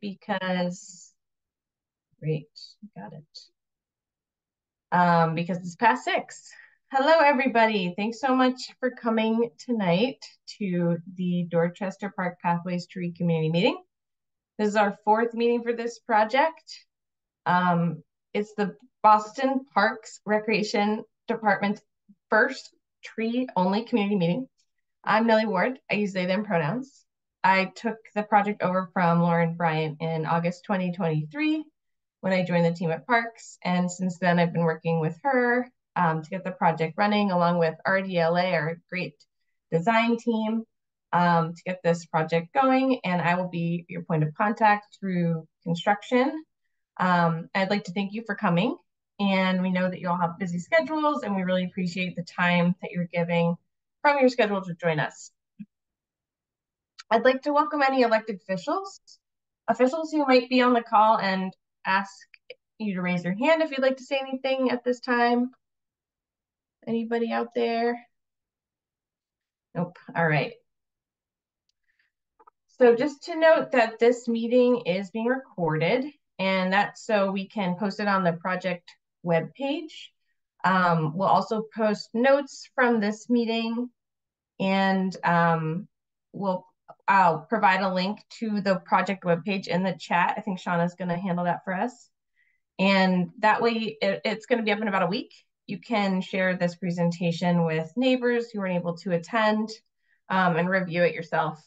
because, great, got it. Um, because it's past six. Hello, everybody. Thanks so much for coming tonight to the Dorchester Park Pathways Tree Community Meeting. This is our fourth meeting for this project. Um, it's the Boston Parks Recreation Department's first tree-only community meeting. I'm Nellie Ward. I use they, them pronouns. I took the project over from Lauren Bryant in August 2023 when I joined the team at Parks. And since then, I've been working with her um, to get the project running along with RDLA, our great design team, um, to get this project going. And I will be your point of contact through construction. Um, I'd like to thank you for coming. And we know that you all have busy schedules, and we really appreciate the time that you're giving from your schedule to join us. I'd like to welcome any elected officials, officials who might be on the call and ask you to raise your hand if you'd like to say anything at this time. Anybody out there? Nope. All right. So just to note that this meeting is being recorded and that's so we can post it on the project webpage. Um, we'll also post notes from this meeting and um, we'll I'll provide a link to the project webpage in the chat. I think Shauna's going to handle that for us. And that way it, it's going to be up in about a week. You can share this presentation with neighbors who aren't able to attend um, and review it yourself.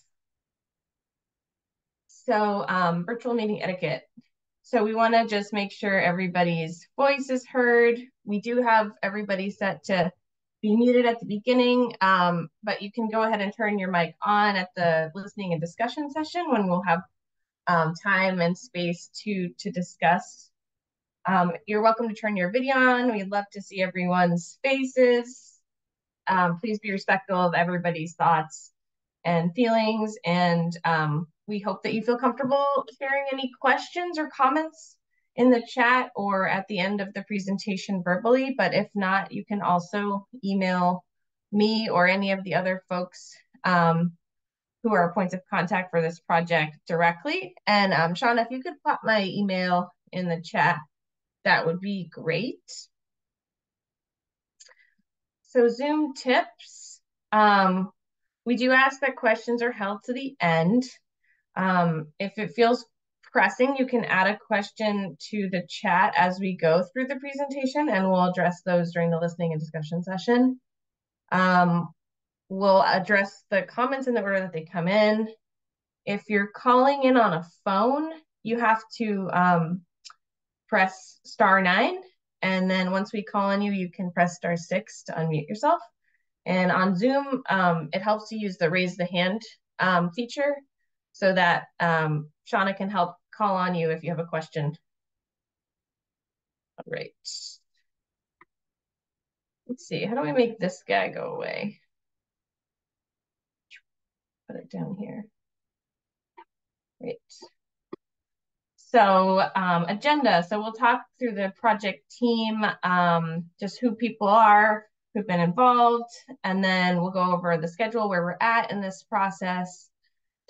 So um, virtual meeting etiquette. So we want to just make sure everybody's voice is heard. We do have everybody set to be muted at the beginning, um, but you can go ahead and turn your mic on at the listening and discussion session when we'll have um, time and space to, to discuss. Um, you're welcome to turn your video on. We'd love to see everyone's faces. Um, please be respectful of everybody's thoughts and feelings. And um, we hope that you feel comfortable sharing any questions or comments in the chat or at the end of the presentation verbally, but if not, you can also email me or any of the other folks um, who are points of contact for this project directly. And um, Shauna, if you could pop my email in the chat, that would be great. So Zoom tips, um, we do ask that questions are held to the end. Um, if it feels pressing, you can add a question to the chat as we go through the presentation and we'll address those during the listening and discussion session. Um, we'll address the comments in the order that they come in. If you're calling in on a phone, you have to um, press star nine. And then once we call on you, you can press star six to unmute yourself. And on Zoom, um, it helps to use the raise the hand um, feature so that um, Shauna can help call on you if you have a question. All right. Let's see, how do we make this guy go away? Put it down here. Great. So um, agenda, so we'll talk through the project team, um, just who people are, who've been involved, and then we'll go over the schedule, where we're at in this process,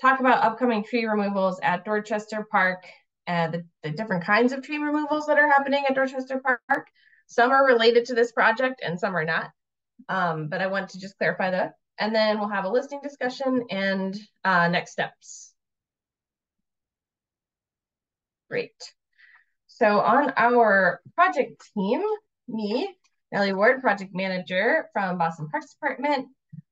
talk about upcoming tree removals at Dorchester Park and the, the different kinds of tree removals that are happening at Dorchester Park. Some are related to this project and some are not. Um, but I want to just clarify that. And then we'll have a listing discussion and uh, next steps. Great. So on our project team, me, Nellie Ward, project manager from Boston Parks Department,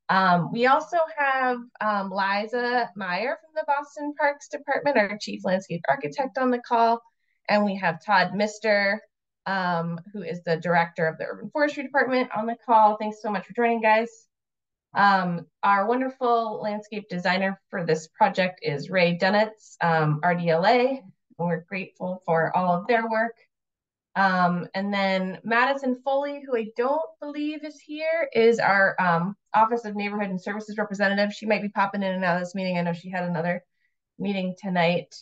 um, we also have um, Liza Meyer from the Boston Parks Department, our chief landscape architect on the call. And we have Todd Mistor, um, who is the director of the Urban Forestry Department on the call. Thanks so much for joining, guys. Um, our wonderful landscape designer for this project is Ray Dunetz, um, RDLA. And we're grateful for all of their work. Um, and then Madison Foley, who I don't believe is here, is our um, Office of Neighborhood and Services representative. She might be popping in and out of this meeting. I know she had another meeting tonight.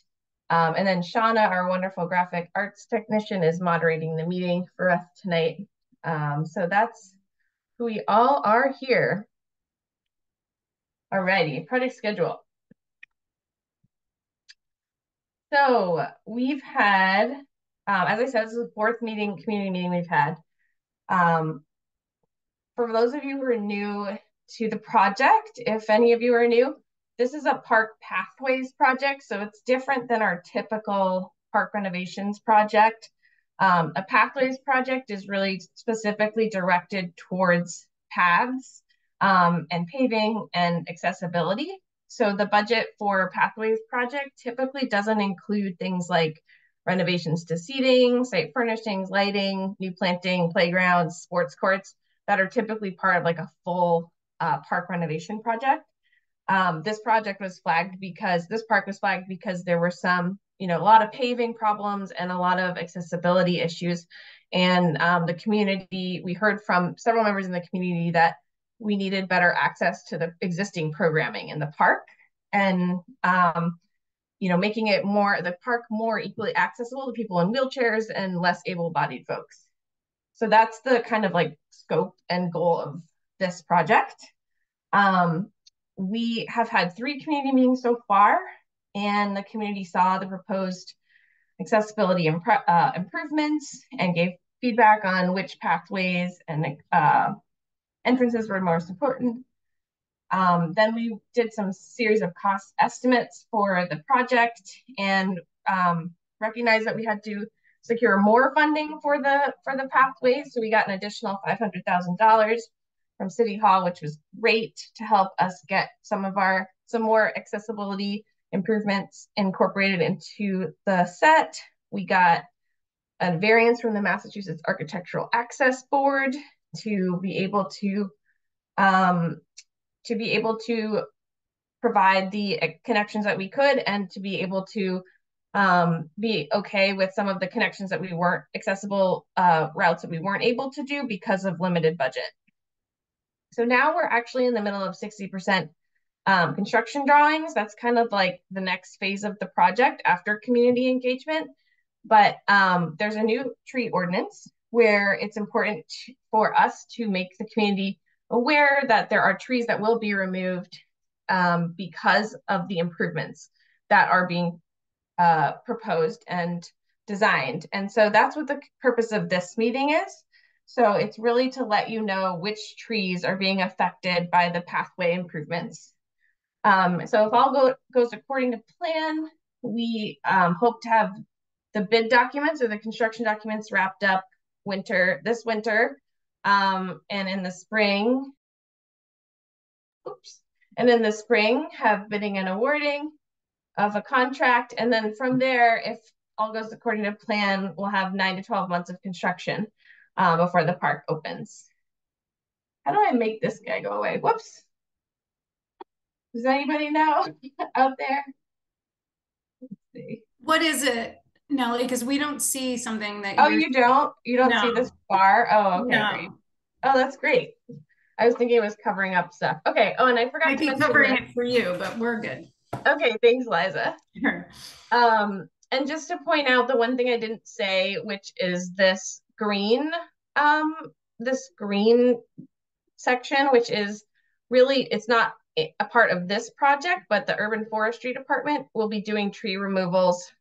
Um, and then Shauna, our wonderful graphic arts technician, is moderating the meeting for us tonight. Um, so that's who we all are here. Alrighty, project schedule. So we've had, um, as I said, this is the fourth meeting, community meeting we've had. Um, for those of you who are new to the project, if any of you are new, this is a park pathways project. So it's different than our typical park renovations project. Um, a pathways project is really specifically directed towards paths um, and paving and accessibility. So the budget for pathways project typically doesn't include things like renovations to seating, site furnishings, lighting, new planting, playgrounds, sports courts that are typically part of like a full uh, park renovation project. Um, this project was flagged because this park was flagged because there were some, you know, a lot of paving problems and a lot of accessibility issues. And um, the community, we heard from several members in the community that we needed better access to the existing programming in the park and, um, you know, making it more, the park more equally accessible to people in wheelchairs and less able-bodied folks. So that's the kind of like scope and goal of this project. Um, we have had three community meetings so far, and the community saw the proposed accessibility uh, improvements and gave feedback on which pathways and uh, entrances were most important. Um, then we did some series of cost estimates for the project and um, recognized that we had to secure more funding for the for the pathways. So we got an additional five hundred thousand dollars from City Hall, which was great to help us get some of our some more accessibility improvements incorporated into the set. We got a variance from the Massachusetts Architectural Access Board to be able to um, to be able to provide the connections that we could and to be able to um, be okay with some of the connections that we weren't accessible uh, routes that we weren't able to do because of limited budget. So now we're actually in the middle of 60% um, construction drawings. That's kind of like the next phase of the project after community engagement. But um, there's a new tree ordinance where it's important for us to make the community aware that there are trees that will be removed um, because of the improvements that are being uh, proposed and designed. And so that's what the purpose of this meeting is. So it's really to let you know which trees are being affected by the pathway improvements. Um, so if all go, goes according to plan, we um, hope to have the bid documents or the construction documents wrapped up winter this winter um, and in the spring. Oops. And in the spring, have bidding and awarding of a contract. And then from there, if all goes according to plan, we'll have nine to 12 months of construction uh, before the park opens. How do I make this guy go away? Whoops. Does anybody know out there? Let's see. What is it, Nellie? Because we don't see something that. Oh, you don't? You don't no. see this bar? Oh, okay. No. Oh, that's great. I was thinking it was covering up stuff. Okay. Oh, and I forgot to be covering it for you, but we're good. Okay. Thanks, Liza. Sure. Um, and just to point out the one thing I didn't say, which is this green, um, this green section, which is really, it's not a part of this project, but the urban forestry department will be doing tree removals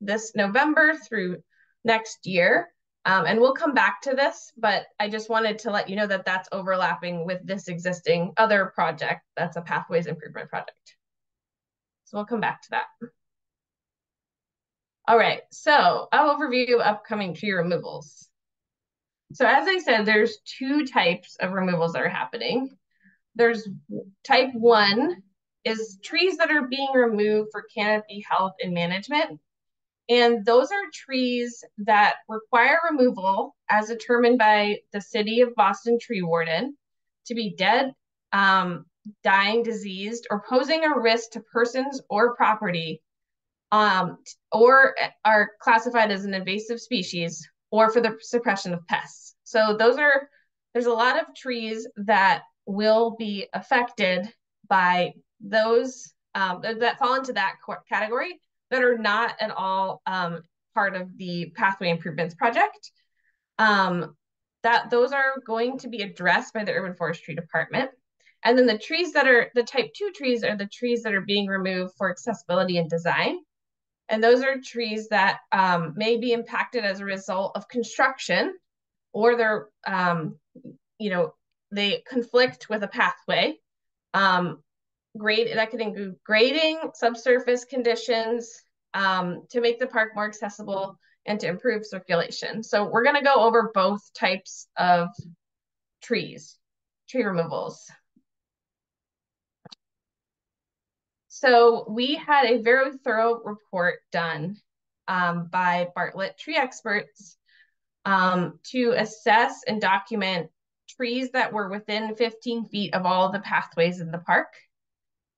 this November through next year. Um, and we'll come back to this, but I just wanted to let you know that that's overlapping with this existing other project. That's a pathways improvement project. So we'll come back to that. All right, so I'll overview upcoming tree removals. So as I said, there's two types of removals that are happening. There's type one is trees that are being removed for canopy health and management. And those are trees that require removal as determined by the city of Boston tree warden to be dead, um, dying, diseased, or posing a risk to persons or property, um, or are classified as an invasive species, or for the suppression of pests. So those are, there's a lot of trees that will be affected by those um, that fall into that category that are not at all um, part of the pathway improvements project. Um, that those are going to be addressed by the urban forestry department. And then the trees that are the type two trees are the trees that are being removed for accessibility and design. And those are trees that um, may be impacted as a result of construction or they're, um, you know, they conflict with a pathway. Um, grade that could include grading, subsurface conditions um, to make the park more accessible and to improve circulation. So we're going to go over both types of trees, tree removals. So we had a very thorough report done um, by Bartlett tree experts um, to assess and document trees that were within 15 feet of all the pathways in the park.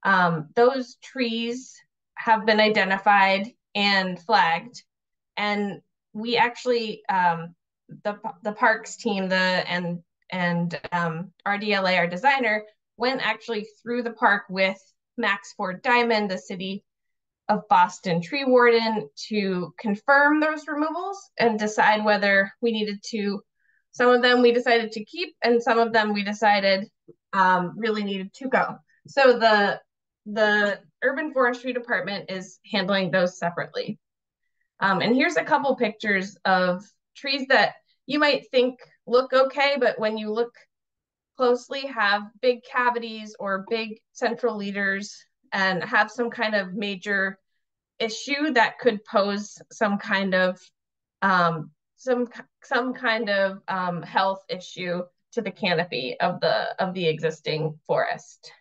Um, those trees have been identified and flagged, and we actually um, the the parks team, the and and um, RDLA, our designer, went actually through the park with Max Ford Diamond, the city of Boston tree warden, to confirm those removals and decide whether we needed to. Some of them we decided to keep, and some of them we decided um, really needed to go. So the the urban forestry department is handling those separately. Um, and here's a couple pictures of trees that you might think look okay, but when you look closely have big cavities or big central leaders and have some kind of major issue that could pose some kind of um, some some kind of um, health issue to the canopy of the of the existing forest.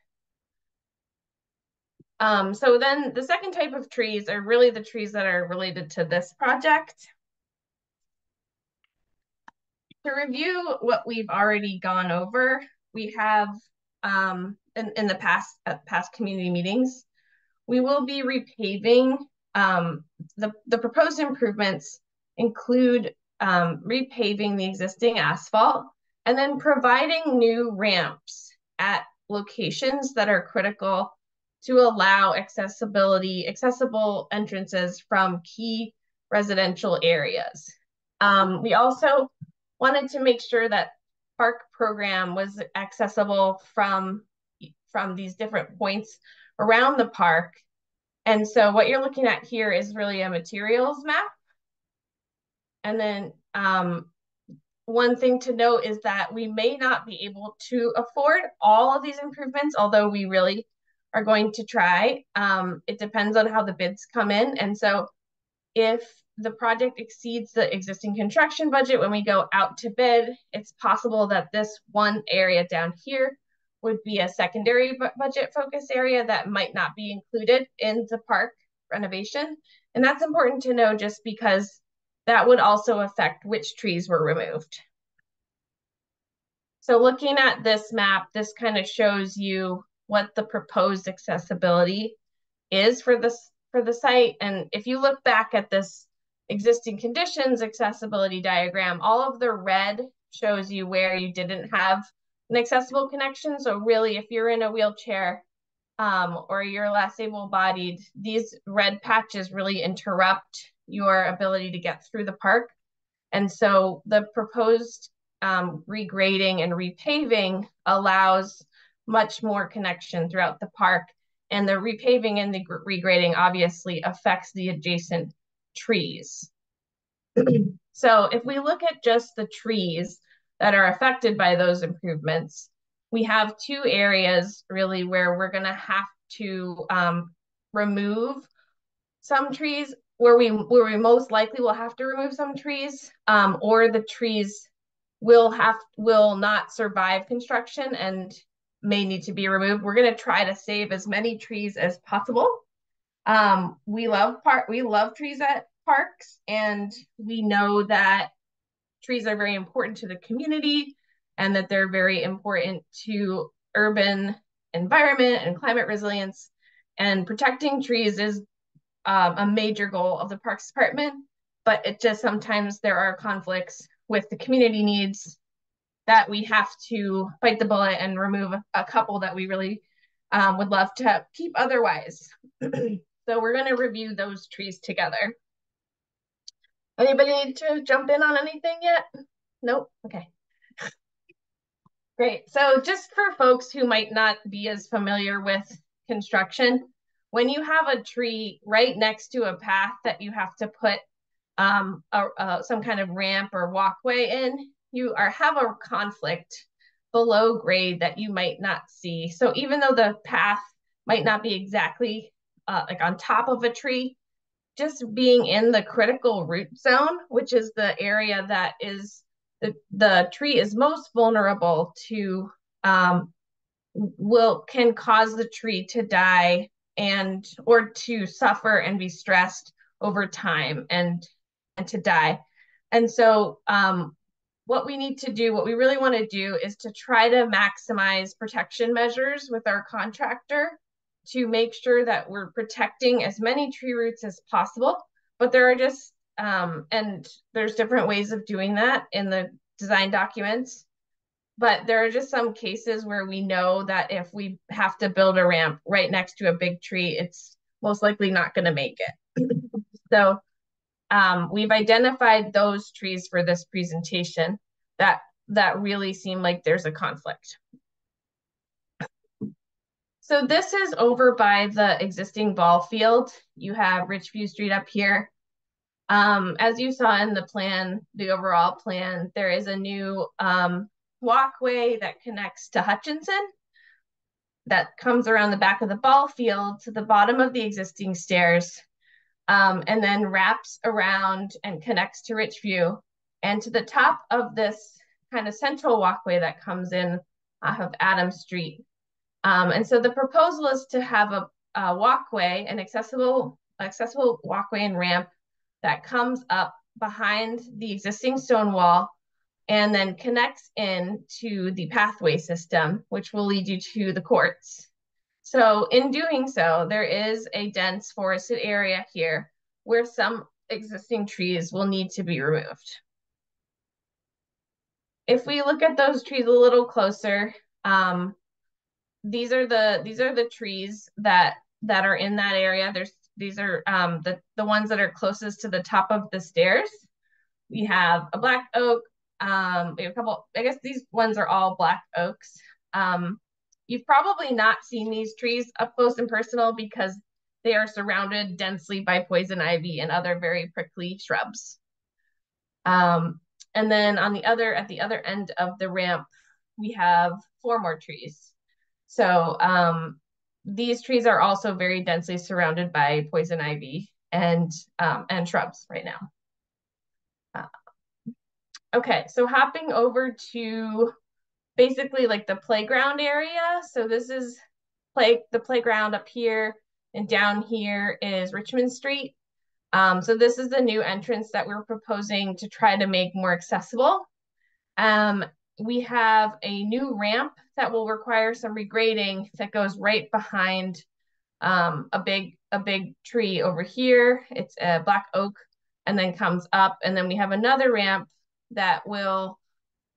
Um, so then the second type of trees are really the trees that are related to this project. To review what we've already gone over, we have um, in, in the past past community meetings, we will be repaving. Um, the, the proposed improvements include um, repaving the existing asphalt and then providing new ramps at locations that are critical to allow accessibility, accessible entrances from key residential areas. Um, we also wanted to make sure that park program was accessible from, from these different points around the park. And so what you're looking at here is really a materials map. And then um, one thing to note is that we may not be able to afford all of these improvements, although we really are going to try. Um, it depends on how the bids come in. And so if the project exceeds the existing construction budget when we go out to bid, it's possible that this one area down here would be a secondary budget focus area that might not be included in the park renovation. And that's important to know just because that would also affect which trees were removed. So looking at this map, this kind of shows you what the proposed accessibility is for this for the site. And if you look back at this existing conditions accessibility diagram, all of the red shows you where you didn't have an accessible connection. So really, if you're in a wheelchair um, or you're less able-bodied, these red patches really interrupt your ability to get through the park. And so the proposed um, regrading and repaving allows much more connection throughout the park. And the repaving and the regrading obviously affects the adjacent trees. so if we look at just the trees that are affected by those improvements, we have two areas really where we're gonna have to um, remove some trees where we where we most likely will have to remove some trees um, or the trees will have will not survive construction and may need to be removed. We're going to try to save as many trees as possible. Um, we love park we love trees at parks and we know that trees are very important to the community and that they're very important to urban environment and climate resilience and protecting trees is um, a major goal of the parks department but it just sometimes there are conflicts with the community needs that we have to bite the bullet and remove a couple that we really um, would love to keep otherwise. so we're going to review those trees together. Anybody need to jump in on anything yet? Nope. Okay. Great. So just for folks who might not be as familiar with construction, when you have a tree right next to a path that you have to put um, a, a, some kind of ramp or walkway in, you are have a conflict below grade that you might not see. So even though the path might not be exactly uh, like on top of a tree, just being in the critical root zone, which is the area that is the, the tree is most vulnerable to um, will can cause the tree to die and or to suffer and be stressed over time and and to die. And so um, what we need to do, what we really want to do is to try to maximize protection measures with our contractor to make sure that we're protecting as many tree roots as possible. But there are just, um, and there's different ways of doing that in the design documents. But there are just some cases where we know that if we have to build a ramp right next to a big tree, it's most likely not going to make it. so um, we've identified those trees for this presentation that that really seem like there's a conflict. So this is over by the existing ball field. You have Richview Street up here. Um, as you saw in the plan, the overall plan, there is a new um, walkway that connects to Hutchinson that comes around the back of the ball field to the bottom of the existing stairs um, and then wraps around and connects to Richview and to the top of this kind of central walkway that comes in off of Adam Street. Um, and so the proposal is to have a, a walkway, an accessible accessible walkway and ramp that comes up behind the existing stone wall and then connects in to the pathway system, which will lead you to the courts. So in doing so, there is a dense forested area here where some existing trees will need to be removed. If we look at those trees a little closer, um, these are the these are the trees that that are in that area. There's these are um, the the ones that are closest to the top of the stairs. We have a black oak. Um, we have a couple. I guess these ones are all black oaks. Um, you've probably not seen these trees up close and personal because they are surrounded densely by poison ivy and other very prickly shrubs. Um, and then on the other, at the other end of the ramp, we have four more trees. So um, these trees are also very densely surrounded by poison ivy and um, and shrubs right now. Uh, okay, so hopping over to basically like the playground area. So this is play the playground up here and down here is Richmond Street. Um, so this is the new entrance that we're proposing to try to make more accessible. Um, we have a new ramp that will require some regrading that goes right behind um, a big a big tree over here. It's a black oak and then comes up. And then we have another ramp that will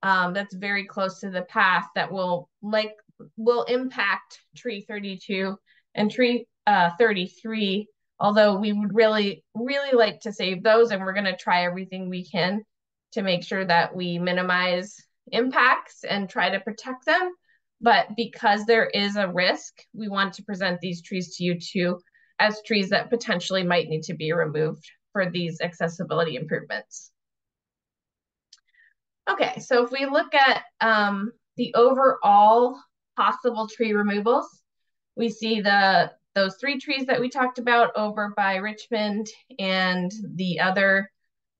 um, that's very close to the path that will like will impact tree 32 and tree uh, 33 although we would really really like to save those and we're going to try everything we can to make sure that we minimize impacts and try to protect them. But because there is a risk, we want to present these trees to you too as trees that potentially might need to be removed for these accessibility improvements. Okay, so if we look at um, the overall possible tree removals, we see the those three trees that we talked about over by Richmond and the other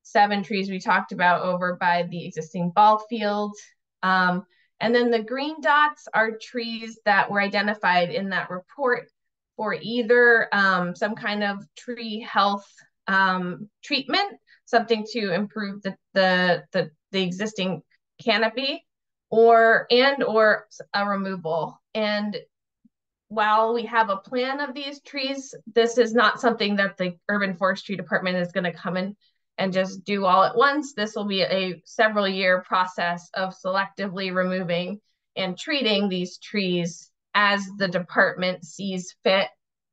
seven trees we talked about over by the existing ball field. Um, and then the green dots are trees that were identified in that report for either um, some kind of tree health um, treatment, something to improve the, the, the, the existing canopy, or and or a removal. And while we have a plan of these trees, this is not something that the urban forestry department is going to come in and just do all at once. This will be a several year process of selectively removing and treating these trees as the department sees fit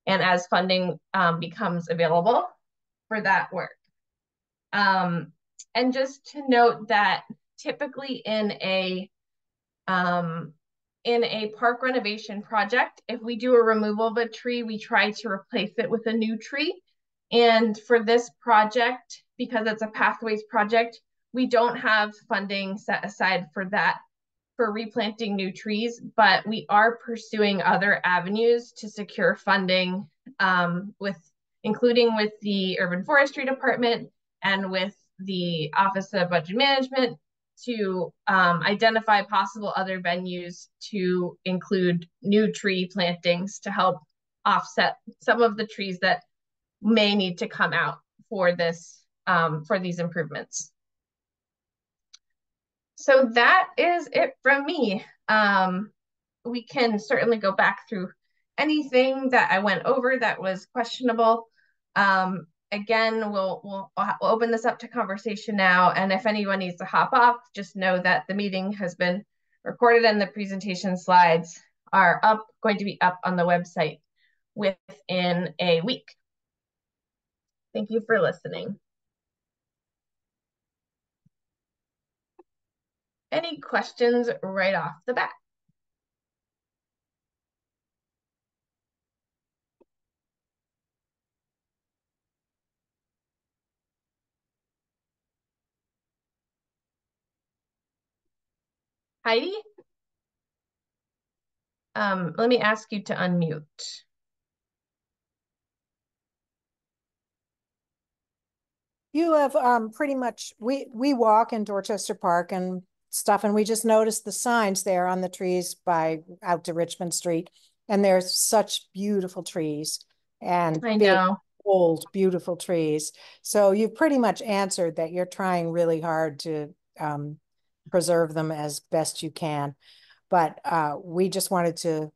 and as funding um, becomes available for that work. Um, and just to note that typically in a um, in a park renovation project, if we do a removal of a tree, we try to replace it with a new tree. And for this project, because it's a pathways project, we don't have funding set aside for that for replanting new trees, but we are pursuing other avenues to secure funding um, with including with the urban forestry department and with the office of budget management to um, identify possible other venues to include new tree plantings to help offset some of the trees that may need to come out for this um, for these improvements. So that is it from me. Um, we can certainly go back through anything that I went over that was questionable. Um, again, we'll, we'll, we'll open this up to conversation now. And if anyone needs to hop off, just know that the meeting has been recorded and the presentation slides are up, going to be up on the website within a week. Thank you for listening. Any questions right off the bat? Heidi? Um, let me ask you to unmute. You have um, pretty much, we, we walk in Dorchester Park and stuff, and we just noticed the signs there on the trees by out to Richmond Street. And there's such beautiful trees and I big, know. old, beautiful trees. So you've pretty much answered that you're trying really hard to um, preserve them as best you can. But uh, we just wanted to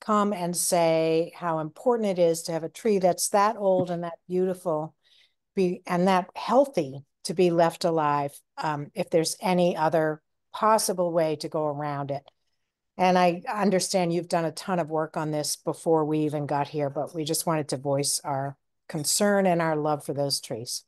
come and say how important it is to have a tree that's that old and that beautiful be and that healthy to be left alive um, if there's any other possible way to go around it. And I understand you've done a ton of work on this before we even got here, but we just wanted to voice our concern and our love for those trees.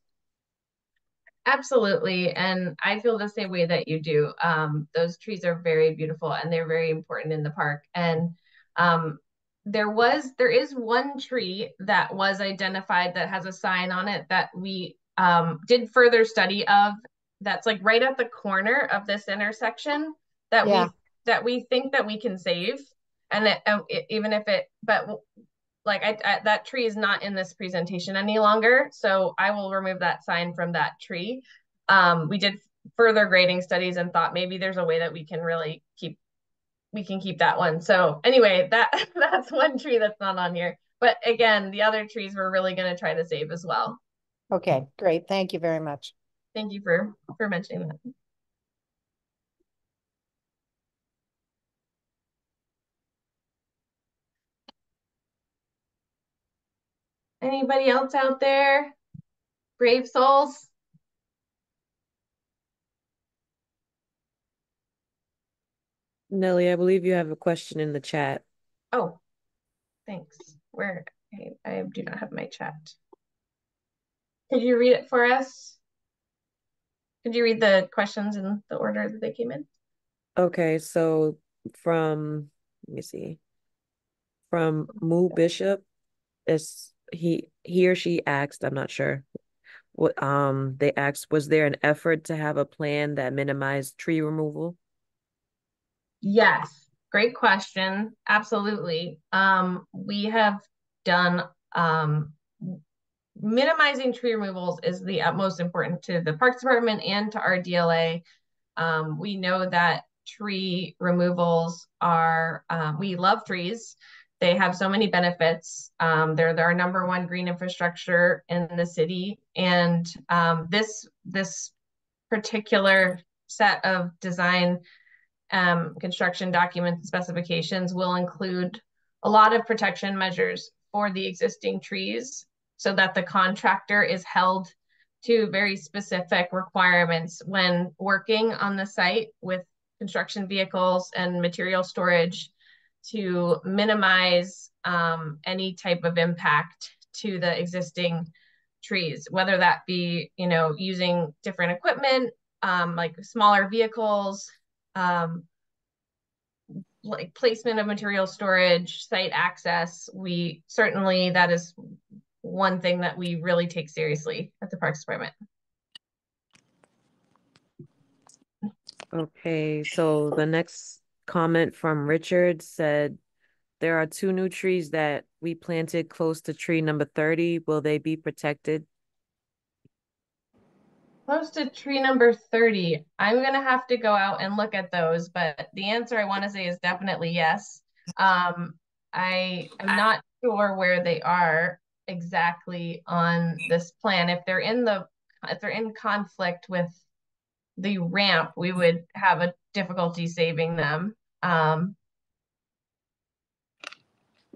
Absolutely. And I feel the same way that you do. Um, those trees are very beautiful and they're very important in the park. And um, there was, there is one tree that was identified that has a sign on it that we um, did further study of that's like right at the corner of this intersection that yeah. we that we think that we can save and it, it, even if it but like I, I, that tree is not in this presentation any longer so i will remove that sign from that tree. Um, we did further grading studies and thought maybe there's a way that we can really keep we can keep that one. So anyway that that's one tree that's not on here. But again the other trees we're really going to try to save as well. Okay great. Thank you very much. Thank you for for mentioning that Anybody else out there? Brave souls? Nellie, I believe you have a question in the chat. Oh, thanks. Where I, I do not have my chat. Could you read it for us? Could you read the questions in the order that they came in? Okay, so from let me see. From Moo Bishop, it's he he or she asked, I'm not sure. What um they asked, was there an effort to have a plan that minimized tree removal? Yes, great question. Absolutely. Um, we have done um minimizing tree removals is the utmost important to the Parks Department and to RDLA. Um, we know that tree removals are, um, we love trees. They have so many benefits. Um, they're, they're our number one green infrastructure in the city. And um, this, this particular set of design um, construction documents and specifications will include a lot of protection measures for the existing trees so that the contractor is held to very specific requirements when working on the site with construction vehicles and material storage to minimize um, any type of impact to the existing trees, whether that be, you know, using different equipment, um, like smaller vehicles, um, like placement of material storage, site access, we certainly that is one thing that we really take seriously at the Parks Department. Okay, so the next comment from Richard said, there are two new trees that we planted close to tree number 30. Will they be protected? Close to tree number 30. I'm going to have to go out and look at those, but the answer I want to say is definitely yes. Um, I am not sure where they are exactly on this plan. If they're in the if they're in conflict with the ramp, we would have a difficulty saving them. Um,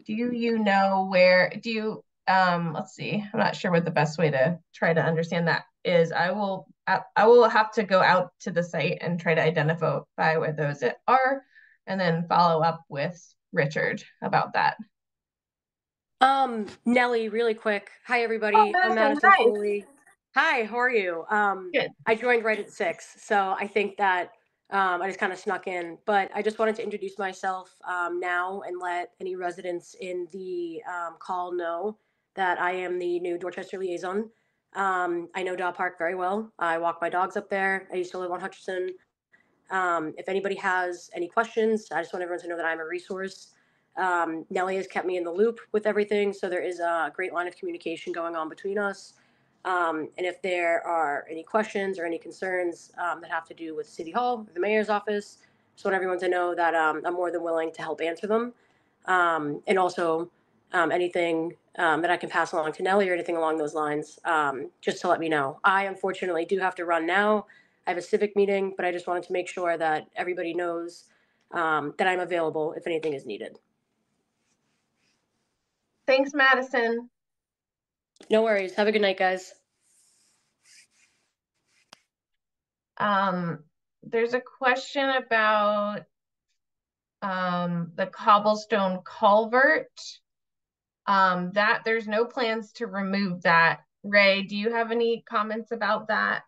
do you know where, do you, um, let's see, I'm not sure what the best way to try to understand that is. I will, I, I will have to go out to the site and try to identify where those are and then follow up with Richard about that. Um, Nellie, really quick. Hi, everybody. Oh, I'm Madison, hi. Foley. Hi, how are you? Um, Good. I joined right at six, so I think that um, I just kind of snuck in. But I just wanted to introduce myself um, now and let any residents in the um, call know that I am the new Dorchester liaison. Um, I know Dot Park very well. I walk my dogs up there. I used to live on Hutchinson. Um, if anybody has any questions, I just want everyone to know that I'm a resource. Um, Nellie has kept me in the loop with everything, so there is a great line of communication going on between us. Um, and if there are any questions or any concerns um, that have to do with City Hall or the mayor's office, just want everyone to know that um, I'm more than willing to help answer them. Um, and also um, anything um, that I can pass along to Nellie or anything along those lines, um, just to let me know. I unfortunately do have to run now. I have a civic meeting, but I just wanted to make sure that everybody knows um, that I'm available if anything is needed. Thanks, Madison. No worries. Have a good night, guys. Um, there's a question about um, the cobblestone culvert. Um, that there's no plans to remove that. Ray, do you have any comments about that?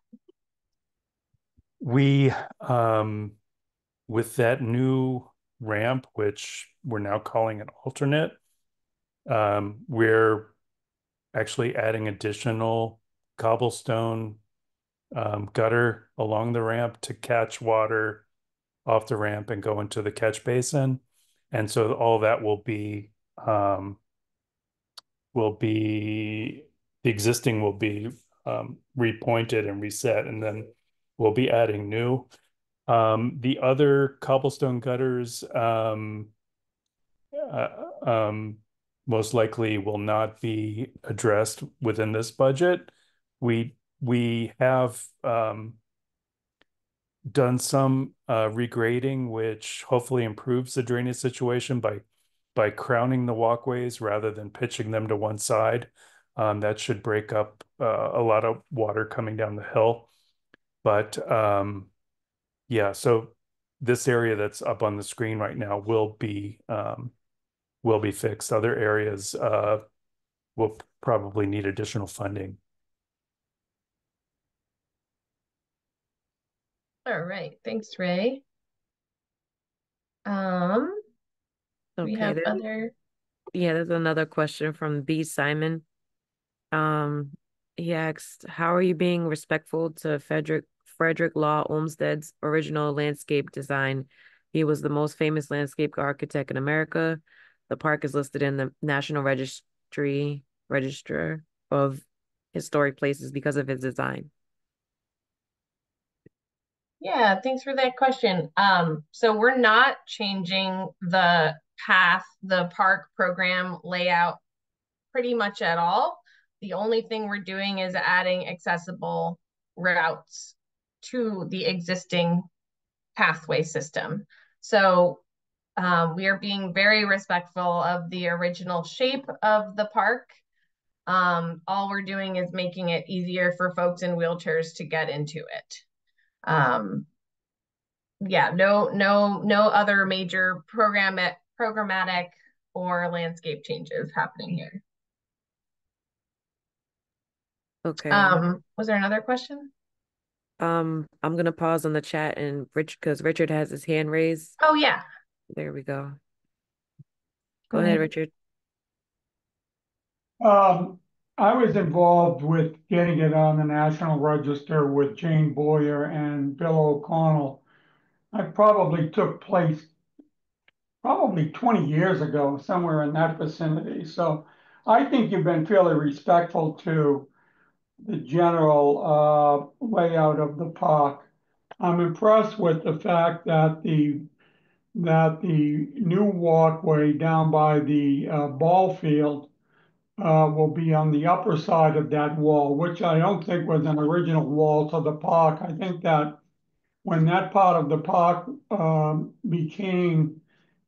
We, um, with that new ramp, which we're now calling an alternate, um, we're actually adding additional cobblestone um, gutter along the ramp to catch water off the ramp and go into the catch basin. And so all that will be um, will be the existing will be um, repointed and reset, and then we'll be adding new. Um, the other cobblestone gutters um, uh, um, most likely will not be addressed within this budget. We we have um, done some uh, regrading, which hopefully improves the drainage situation by by crowning the walkways rather than pitching them to one side. Um, that should break up uh, a lot of water coming down the hill. But um, yeah, so this area that's up on the screen right now will be um, will be fixed. Other areas uh, will probably need additional funding. All right, thanks, Ray. Um, we have there- other, yeah, there's another question from B. Simon. Um, he asked, "How are you being respectful to Frederick Frederick Law Olmsted's original landscape design? He was the most famous landscape architect in America. The park is listed in the National Registry Register of Historic Places because of his design." Yeah, thanks for that question. Um, so we're not changing the path, the park program layout pretty much at all. The only thing we're doing is adding accessible routes to the existing pathway system. So um, we are being very respectful of the original shape of the park. Um, all we're doing is making it easier for folks in wheelchairs to get into it. Um, yeah, no, no, no other major program programmatic or landscape changes happening here. Okay. Um, was there another question? Um, I'm gonna pause on the chat and Rich, because Richard has his hand raised. Oh yeah. There we go. Go ahead, Richard. Um, I was involved with getting it on the National Register with Jane Boyer and Bill O'Connell. I probably took place probably 20 years ago, somewhere in that vicinity. So I think you've been fairly respectful to the general uh, layout of the park. I'm impressed with the fact that the that the new walkway down by the uh, ball field uh, will be on the upper side of that wall, which I don't think was an original wall to the park. I think that when that part of the park um, became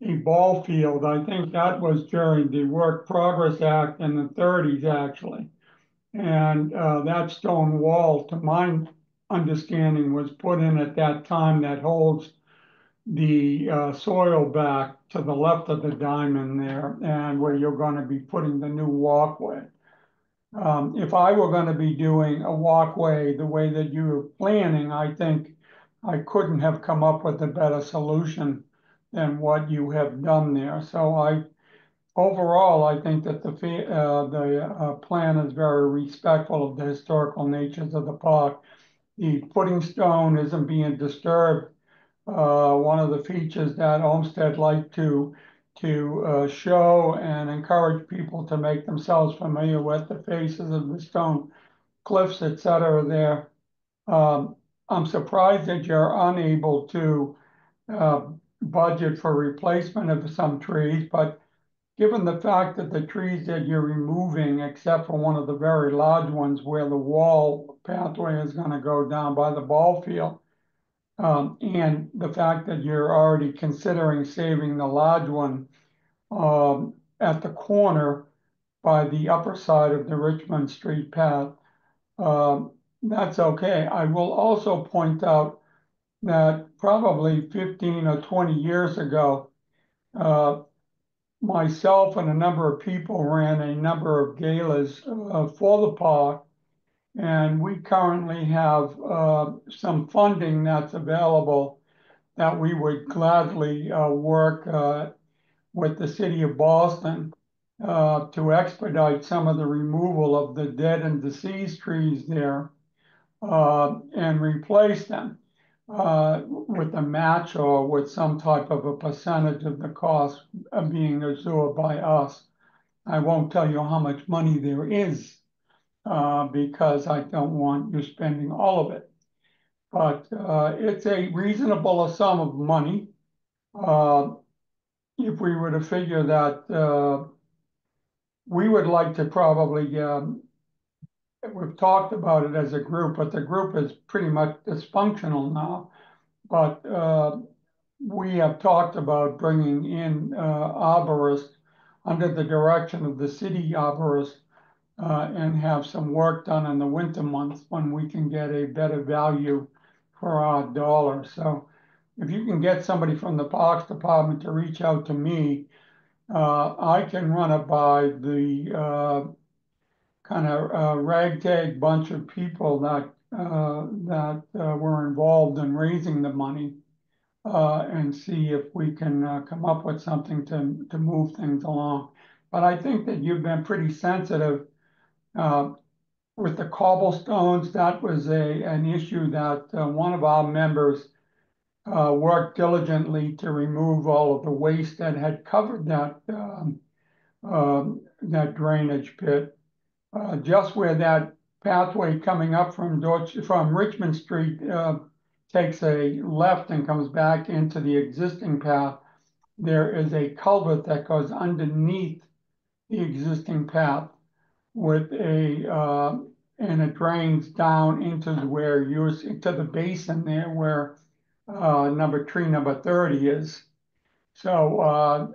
a ball field, I think that was during the Work Progress Act in the 30s, actually. And uh, that stone wall, to my understanding, was put in at that time that holds the uh, soil back to the left of the diamond there and where you're going to be putting the new walkway. Um, if I were going to be doing a walkway the way that you're planning, I think I couldn't have come up with a better solution than what you have done there. So I, overall, I think that the uh, the uh, plan is very respectful of the historical natures of the park. The footing stone isn't being disturbed one of the features that Olmsted liked to to uh, show and encourage people to make themselves familiar with the faces of the stone cliffs, etc. There, um, I'm surprised that you're unable to uh, budget for replacement of some trees, but given the fact that the trees that you're removing, except for one of the very large ones where the wall pathway is going to go down by the ball field, um, and the fact that you're already considering saving the large one um, at the corner by the upper side of the Richmond Street path, um, that's okay. I will also point out that probably 15 or 20 years ago, uh, myself and a number of people ran a number of galas uh, for the park and we currently have uh, some funding that's available that we would gladly uh, work uh, with the city of Boston to expedite some of the removal of the dead and deceased trees there and replace them with a match or with some type of a percentage of the cost of being absorbed by us. I won't tell you how much money there is uh, because I don't want you spending all of it. But uh, it's a reasonable sum of money. Uh, if we were to figure that uh, we would like to probably, um, we've talked about it as a group, but the group is pretty much dysfunctional now. But uh, we have talked about bringing in arborists under the direction of the city arborist uh, and have some work done in the winter months when we can get a better value for our dollar. So if you can get somebody from the Parks Department to reach out to me, uh, I can run it by the uh, kind of uh, ragtag bunch of people that uh, that uh, were involved in raising the money and see if we can come up with something to, to move things along. But I think that you've been pretty sensitive with the cobblestones, that was a an issue that uh, one of our members uh, worked diligently to remove all of the waste that had covered that um, um, that drainage pit. Uh, just where that pathway coming up from Richmond Street takes a left and comes back into the existing path, there is a culvert that goes underneath the existing path with a, uh, and it drains down into where you're, into the basin there where uh, number tree number 30 is. So uh,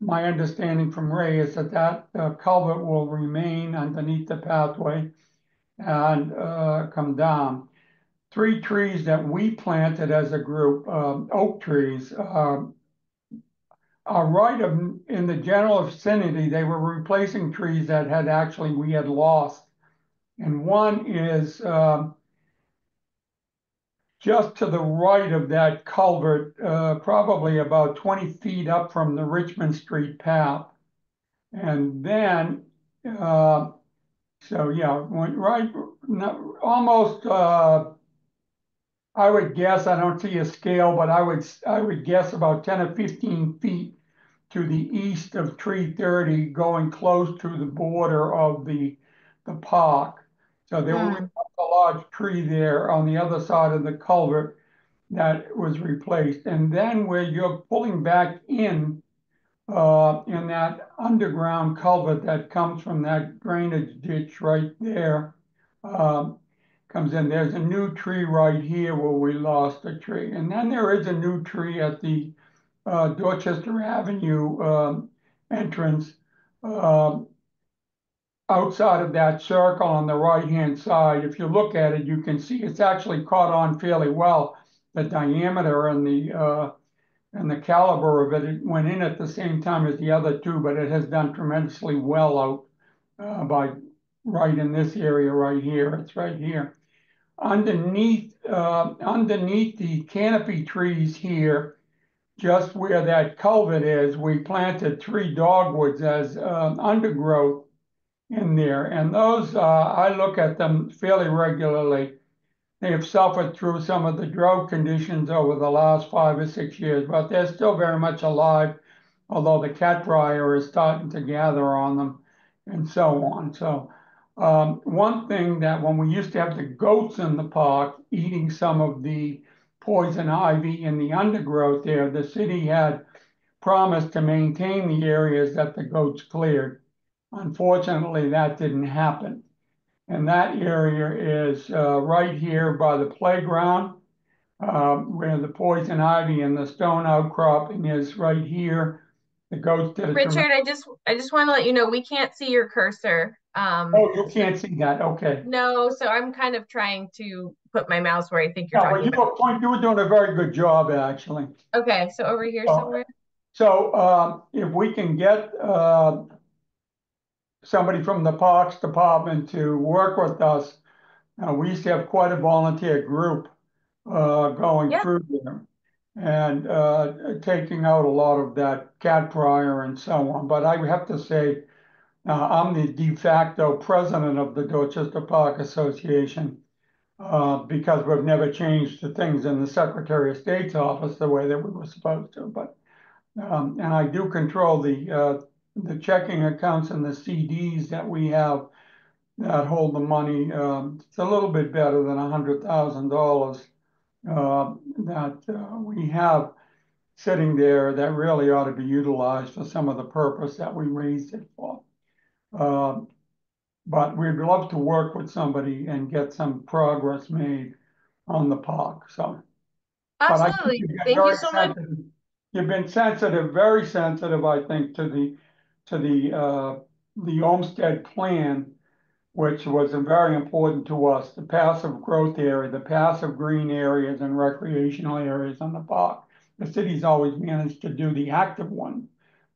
my understanding from Ray is that that uh, culvert will remain underneath the pathway and uh, come down. Three trees that we planted as a group, um, oak trees, um, uh, right of, in the general vicinity, they were replacing trees that had actually we had lost. And one is um, just to the right of that culvert, uh, probably about twenty feet up from the Richmond Street path. And then, uh, so yeah, right, almost, uh, I would guess, I don't see a scale, but I would, I would guess about ten or fifteen feet to the east of tree thirty, going close to the border of the, the park. So there was a large tree there on the other side of the culvert that was replaced. And then where you're pulling back in, uh, in that underground culvert that comes from that drainage ditch right there, um, comes in, there's a new tree right here where we lost a tree. And then there is a new tree at the uh, Dorchester Avenue um, entrance um, outside of that circle on the right-hand side. If you look at it, you can see it's actually caught on fairly well. The diameter and the uh, and the caliber of it, it went in at the same time as the other two, but it has done tremendously well out uh, by right in this area right here. It's right here. Underneath, uh, underneath the canopy trees here, just where that culvert is, we planted three dogwoods as uh, undergrowth in there. And those, uh, I look at them fairly regularly. They have suffered through some of the drought conditions over the last five or six years, but they're still very much alive, although the cat briar is starting to gather on them and so on. So um, one thing that when we used to have the goats in the park eating some of the poison ivy in the undergrowth there, the city had promised to maintain the areas that the goats cleared. Unfortunately, that didn't happen. And that area is uh, right here by the playground, uh, where the poison ivy and the stone outcropping is right here. The goats did Richard, I just I just want to let you know we can't see your cursor. Um, oh, you can't see that. Okay. No, so I'm kind of trying to put my mouse where I think you're yeah, talking. Well, you, about. Were, you were doing a very good job, actually. Okay, so over here oh. somewhere. So um, if we can get uh, somebody from the Parks Department to work with us. Uh, we used to have quite a volunteer group uh, going yeah. through there and uh, taking out a lot of that cat briar and so on. But I have to say, I'm the de facto president of the Dorchester Park Association uh, because we've never changed the things in the Secretary of State's office the way that we were supposed to. But um, and I do control the uh, the checking accounts and the CDs that we have that hold the money, um, it's a little bit better than hundred thousand dollars uh, that uh, we have sitting there that really ought to be utilized for some of the purpose that we raised it for. Uh, but we'd love to work with somebody and get some progress made on the park. So, absolutely, thank you so much. You've been sensitive, very sensitive, I think, to the to the uh, the Olmsted plan, which was very important to us, the passive growth area, the passive green areas and recreational areas on the park. The city's always managed to do the active one,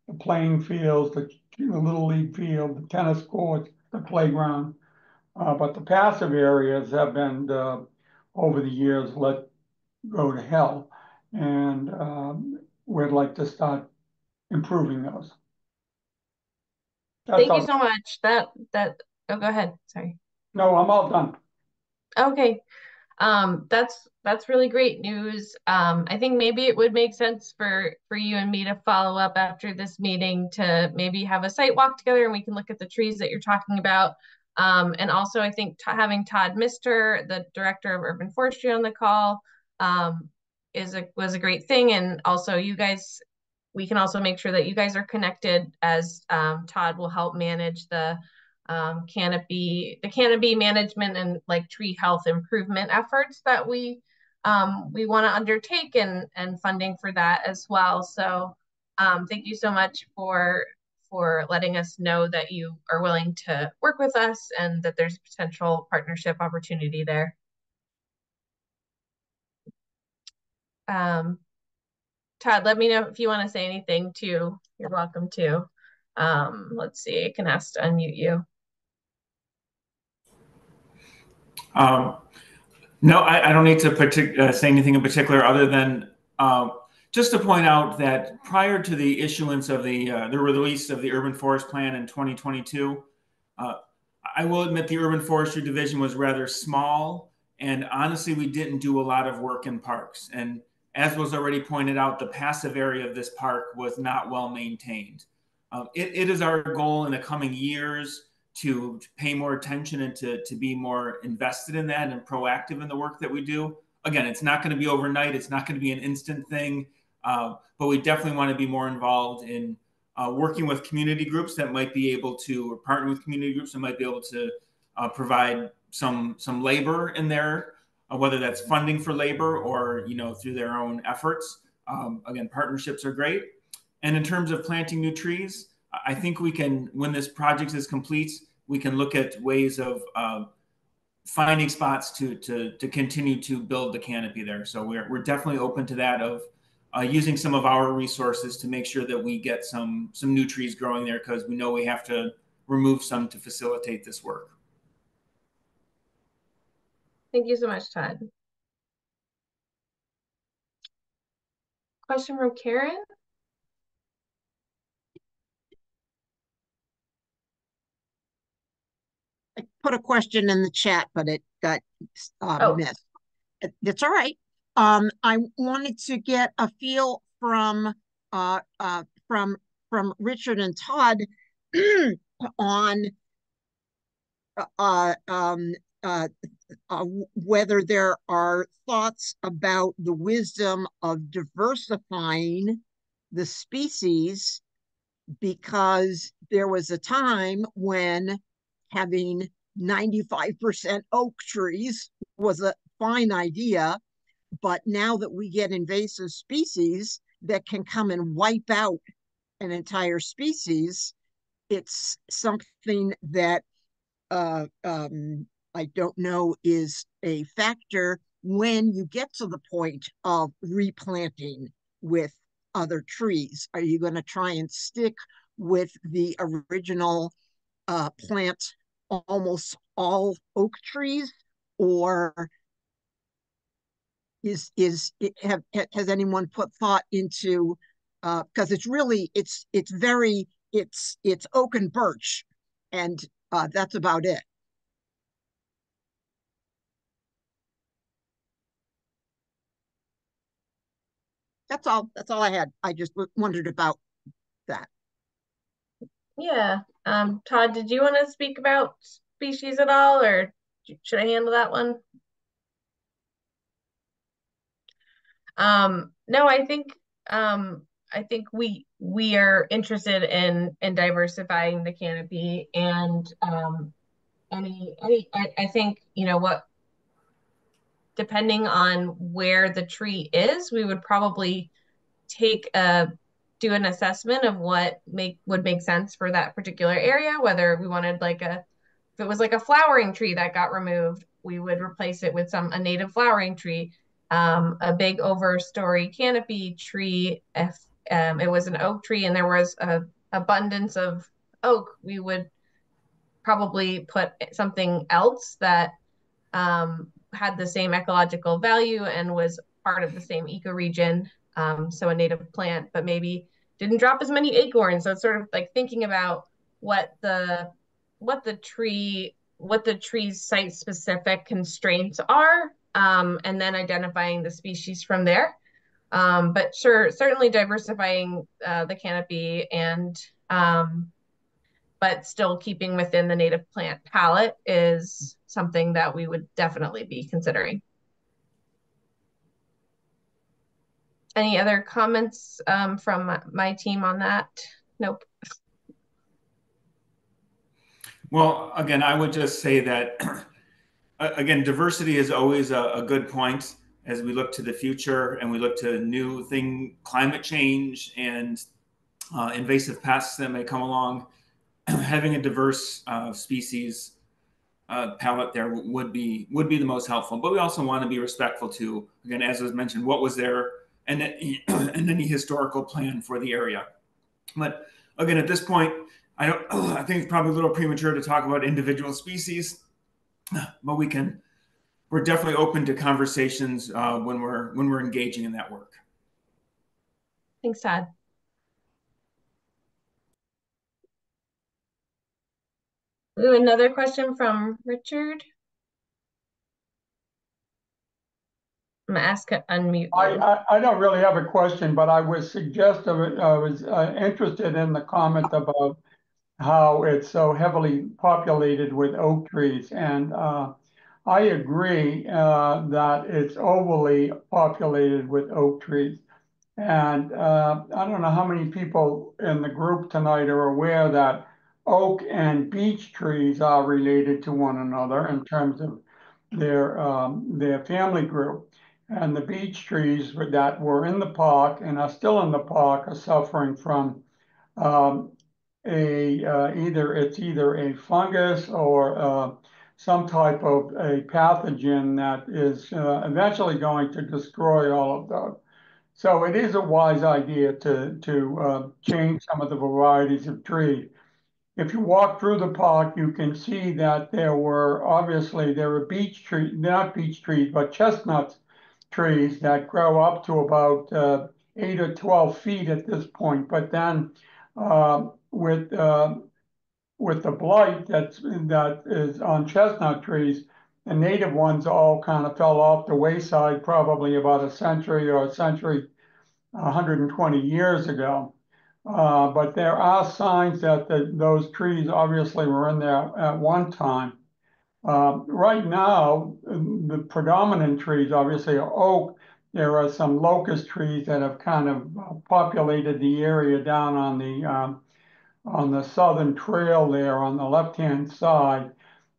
the playing fields, the, the little league field, the tennis courts, the playground. Uh, but the passive areas have been, uh, over the years, let go to hell. And um, we'd like to start improving those. That's Thank all. you so much. That that oh go ahead. Sorry. No, I'm all done. Okay. Um that's that's really great news. Um I think maybe it would make sense for for you and me to follow up after this meeting to maybe have a site walk together and we can look at the trees that you're talking about. Um and also I think having Todd Mistor, the director of urban forestry on the call um is a was a great thing and also you guys we can also make sure that you guys are connected as um, Todd will help manage the um, canopy, the canopy management and like tree health improvement efforts that we um, we want to undertake and and funding for that as well. So um, thank you so much for for letting us know that you are willing to work with us and that there's potential partnership opportunity there. Um, Todd, let me know if you want to say anything too. You're welcome to. Um, let's see, I can ask to unmute you. Um, No, I, I don't need to partic- uh, say anything in particular other than uh, just to point out that prior to the issuance of the uh, the release of the urban forest plan in 2022, uh, I will admit the urban forestry division was rather small, and honestly, we didn't do a lot of work in parks. And as was already pointed out, the passive area of this park was not well maintained. Um, it, it is our goal in the coming years to, to pay more attention and to, to be more invested in that and proactive in the work that we do. Again, it's not going to be overnight. It's not going to be an instant thing, uh, but we definitely want to be more involved in uh, working with community groups that might be able to, or partner with community groups that might be able to uh, provide some some labor in there, uh, whether that's funding for labor or you know through their own efforts. Um, again, partnerships are great. And in terms of planting new trees, I think we can, when this project is complete, we can look at ways of uh, finding spots to, to, to continue to build the canopy there. So we're, we're definitely open to that of uh, using some of our resources to make sure that we get some, some new trees growing there because we know we have to remove some to facilitate this work. Thank you so much, Todd. Question from Karen? I put a question in the chat, but it got uh, Oh. missed. It- That's all right. Um, I wanted to get a feel from uh, uh, from from Richard and Todd on uh, uh, um, uh, uh, whether there are thoughts about the wisdom of diversifying the species because there was a time when having 95% oak trees was a fine idea. But now that we get invasive species that can come and wipe out an entire species, it's something that uh, um, I don't know is a factor when you get to the point of replanting with other trees. Are you going to try and stick with the original uh, plant almost all oak trees or is is have has anyone put thought into uh because it's really it's it's very it's it's oak and birch and uh that's about it. That's all that's all i had. I just wondered about that. Yeah. Um, Todd, did you want to speak about species at all, or should I handle that one? Um, no, I think um, I think we we are interested in in diversifying the canopy and um, any any I, I think you know what depending on where the tree is, we would probably take a do an assessment of what make would make sense for that particular area, whether we wanted like a if it was like a flowering tree that got removed, we would replace it with some a native flowering tree. Um, a big overstory canopy tree, if um, it was an oak tree and there was a abundance of oak, we would probably put something else that um, had the same ecological value and was part of the same ecoregion. Um, so a native plant, but maybe didn't drop as many acorns. So it's sort of like thinking about what the what the tree what the tree's site specific constraints are, um, and then identifying the species from there. Um, but sure, certainly diversifying uh, the canopy and um, but still keeping within the native plant palette is something that we would definitely be considering. Any other comments um, from my team on that? Nope. Well, again, I would just say that, again, diversity is always a, a, good point as we look to the future and we look to new thing, climate change and uh, invasive pests that may come along. Having a diverse uh, species uh, palette there would be would be the most helpful. But we also want to be respectful to, again, as was mentioned, what was there and, and any historical plan for the area. But again, at this point, I don't. I think it's probably a little premature to talk about individual species, but we can we're definitely open to conversations uh, when we're when we're engaging in that work. Thanks, Todd. Ooh, another question from Richard. I'm gonna ask it unmute. I, I, I don't really have a question, but I was suggestive, I was uh, interested in the comment about how it's so heavily populated with oak trees. And uh, I agree uh, that it's overly populated with oak trees. And uh, I don't know how many people in the group tonight are aware that oak and beech trees are related to one another in terms of their um, their family group. And the beech trees that were in the park and are still in the park are suffering from um, a uh, either it's either a fungus or uh, some type of a pathogen that is uh, eventually going to destroy all of those. So it is a wise idea to to uh, change some of the varieties of trees. If you walk through the park, you can see that there were obviously there were beech trees, not beech trees, but chestnuts trees that grow up to about uh, eight or 12 feet at this point. But then uh, with uh, with the blight that's that is on chestnut trees, the native ones all kind of fell off the wayside probably about a century or a century, 120 years ago. Uh, but there are signs that the, those trees obviously were in there at one time. Uh, right now, the predominant trees obviously are oak. There are some locust trees that have kind of populated the area down on the um, on the southern trail there on the left-hand side.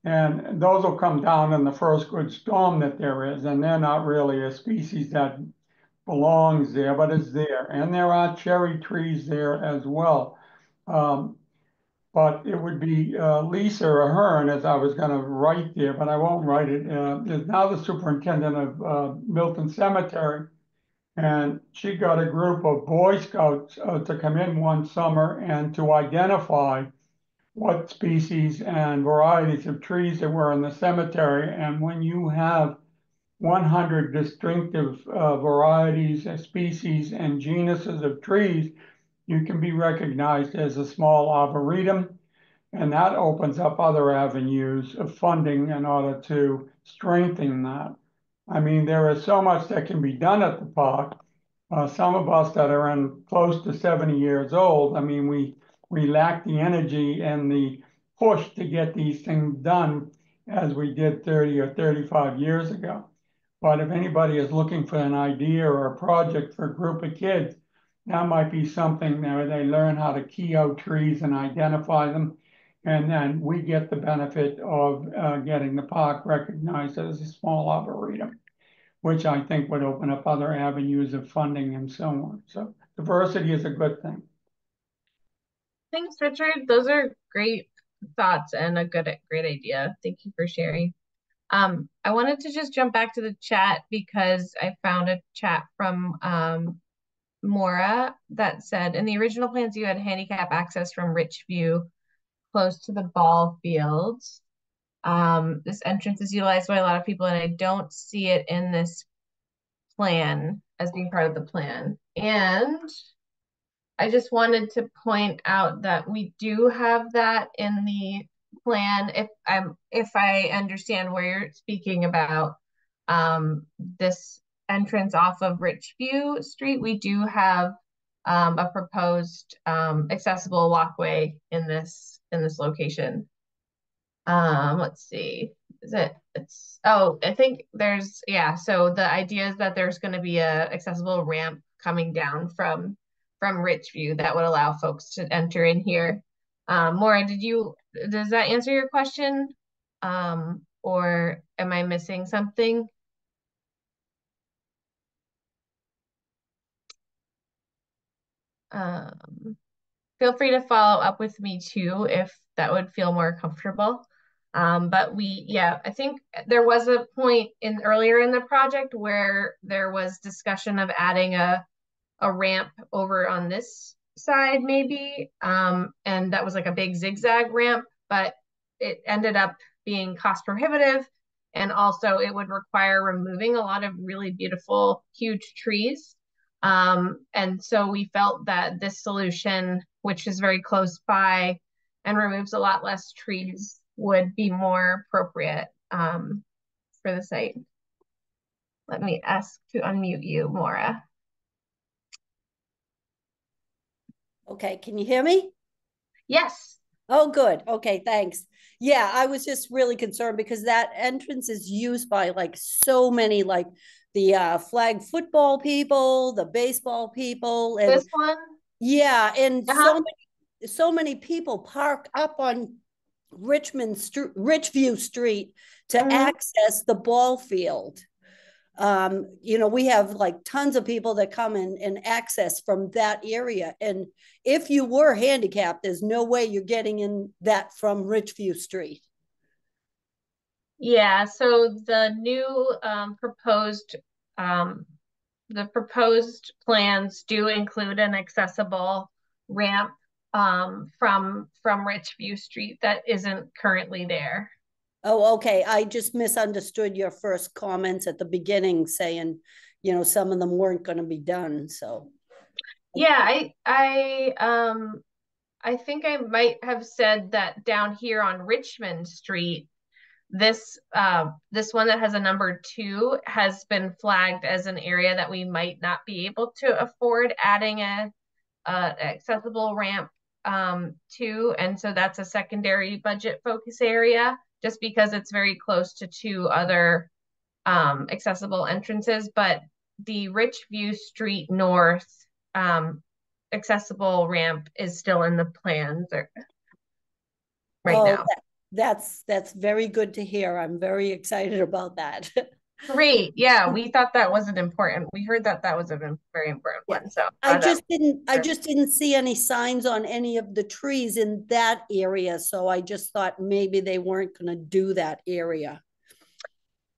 And those will come down in the first good storm that there is, and they're not really a species that belongs there, but it's there. And there are cherry trees there as well. Um, but it would be uh, Lisa Ahern, as I was going to write there, but I won't write it, uh, is now the superintendent of uh, Milton Cemetery. And she got a group of Boy Scouts uh, to come in one summer and to identify what species and varieties of trees there were in the cemetery. And when you have 100 distinctive uh, varieties, species, and genuses of trees, you can be recognized as a small arboretum. And that opens up other avenues of funding in order to strengthen that. I mean, there is so much that can be done at the park. Uh, some of us that are in close to 70 years old, I mean, we we lack the energy and the push to get these things done as we did 30 or 35 years ago. But if anybody is looking for an idea or a project for a group of kids, that might be something where they learn how to key out trees and identify them and then we get the benefit of uh, getting the park recognized as a small arboretum, which I think would open up other avenues of funding and so on. So diversity is a good thing. Thanks, Richard. Those are great thoughts and a good, great idea. Thank you for sharing. Um, I wanted to just jump back to the chat because I found a chat from um, Maura that said, in the original plans, you had handicap access from Richview close to the ball fields. Um, this entrance is utilized by a lot of people, and I don't see it in this plan as being part of the plan. And I just wanted to point out that we do have that in the plan. If I'm if I understand where you're speaking about um, this entrance off of Richview Street, we do have um, a proposed um, accessible walkway in this in this location. Um, let's see, is it? It's oh, I think there's yeah. So the idea is that there's going to be a accessible ramp coming down from from Richview that would allow folks to enter in here. Um, Maura, did you does that answer your question? Um, or am I missing something? Um, feel free to follow up with me too if that would feel more comfortable. Um, but we, yeah, I think there was a point in earlier in the project where there was discussion of adding a a ramp over on this side maybe, um, and that was like a big zigzag ramp, but it ended up being cost prohibitive And also it would require removing a lot of really beautiful, huge trees. Um, and so we felt that this solution, which is very close by and removes a lot less trees, would be more appropriate um, for the site. Let me ask to unmute you, Maura. Okay, can you hear me? Yes. Oh, good. Okay, thanks. Yeah, I was just really concerned because that entrance is used by like so many, like the uh, flag football people, the baseball people, and this one. Yeah, and uh -huh. so many, so many people park up on Richmond Street, Richview Street to mm -hmm. access the ball field um, you know, we have like tons of people that come in and access from that area. And if you were handicapped, there's no way you're getting in that from Richview Street. Yeah, so the new um, proposed um, the proposed plans do include an accessible ramp um, from from Richview Street that isn't currently there. Oh, okay. I just misunderstood your first comments at the beginning saying, you know, some of them weren't going to be done. So yeah, I I um I think I might have said that down here on Richmond Street, this uh this one that has a number two has been flagged as an area that we might not be able to afford adding a, a accessible ramp um to, and so that's a secondary budget focus area just because it's very close to two other um, accessible entrances. But the Richview Street North um, accessible ramp is still in the plans right oh, now. That's that's very good to hear. I'm very excited about that. Great. Yeah, we thought that was an important. We heard that that was a very important one. So I just didn't. I just didn't see any signs on any of the trees in that area. So I just thought maybe they weren't going to do that area.